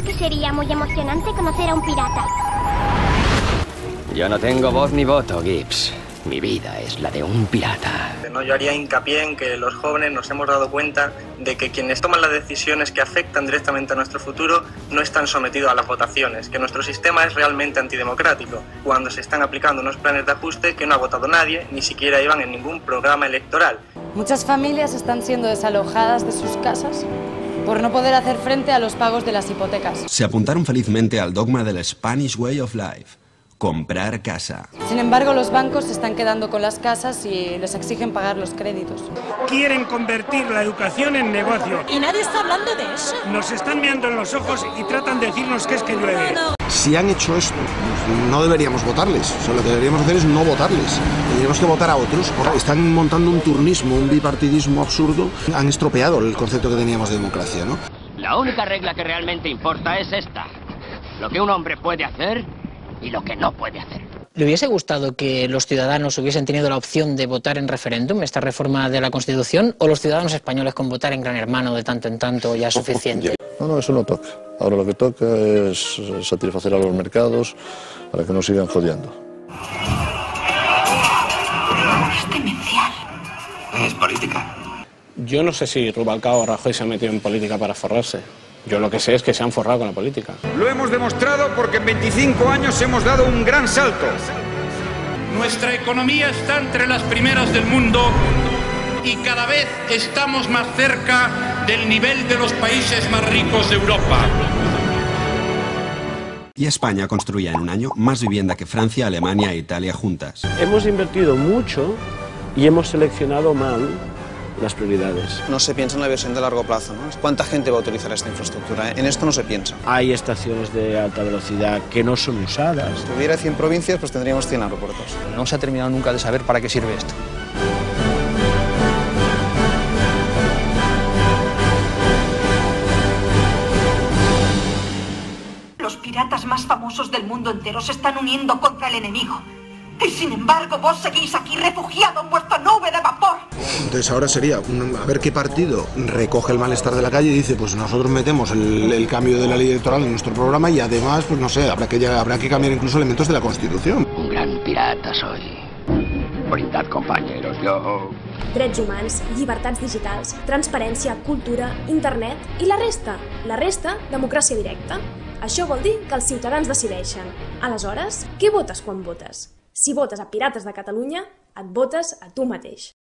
Creo que sería muy emocionante conocer a un pirata. Yo no tengo voz ni voto, Gibbs. Mi vida es la de un pirata. ¿no? Yo haría hincapié en que los jóvenes nos hemos dado cuenta de que quienes toman las decisiones que afectan directamente a nuestro futuro no están sometidos a las votaciones, que nuestro sistema es realmente antidemocrático, cuando se están aplicando unos planes de ajuste que no ha votado nadie, ni siquiera iban en ningún programa electoral. Muchas familias están siendo desalojadas de sus casas por no poder hacer frente a los pagos de las hipotecas. Se apuntaron felizmente al dogma del Spanish Way of Life comprar casa. Sin embargo, los bancos se están quedando con las casas y les exigen pagar los créditos. Quieren convertir la educación en negocio. Y nadie está hablando de eso. Nos están mirando en los ojos y tratan de decirnos que es que llueve. Si han hecho esto, no deberíamos votarles. O sea, lo que deberíamos hacer es no votarles. Tendríamos que votar a otros. Están montando un turnismo, un bipartidismo absurdo. Han estropeado el concepto que teníamos de democracia, ¿no? La única regla que realmente importa es esta. Lo que un hombre puede hacer y lo que no puede hacer. ¿Le hubiese gustado que los ciudadanos hubiesen tenido la opción de votar en referéndum esta reforma de la Constitución o los ciudadanos españoles con votar en Gran Hermano de tanto en tanto ya es suficiente? No, no, eso no toca. Ahora lo que toca es satisfacer a los mercados para que no sigan jodiendo. Es demencial. Es política. Yo no sé si Rubalcaba o Rajoy se han metido en política para forrarse. Yo lo que sé es que se han forrado con la política. Lo hemos demostrado porque en 25 años hemos dado un gran salto. Nuestra economía está entre las primeras del mundo y cada vez estamos más cerca del nivel de los países más ricos de Europa. Y España construía en un año más vivienda que Francia, Alemania e Italia juntas. Hemos invertido mucho y hemos seleccionado mal las prioridades. No se piensa en la versión de largo plazo, ¿no? ¿Cuánta gente va a utilizar esta infraestructura? En esto no se piensa. Hay estaciones de alta velocidad que no son usadas. Si hubiera 100 provincias, pues tendríamos 100 aeropuertos. No se ha terminado nunca de saber para qué sirve esto. Los piratas más famosos del mundo entero se están uniendo contra el enemigo. Y sin embargo, vos seguís aquí refugiado en. Entonces ahora sería a ver qué partido recoge el malestar de la calle y dice, pues nosotros metemos el, cambio de la ley electoral en nuestro programa y además, pues no sé, habrá que, habrá que cambiar incluso elementos de la Constitución. Un gran pirata soy. Veritat, compañeros, yo... Drets humans, llibertats digitals, transparència, cultura, internet i la resta. La resta, democràcia directa. Això vol dir que els ciutadans decideixen. Aleshores, què votes quan votes? Si votes a Pirates de Catalunya, et votes a tu mateix.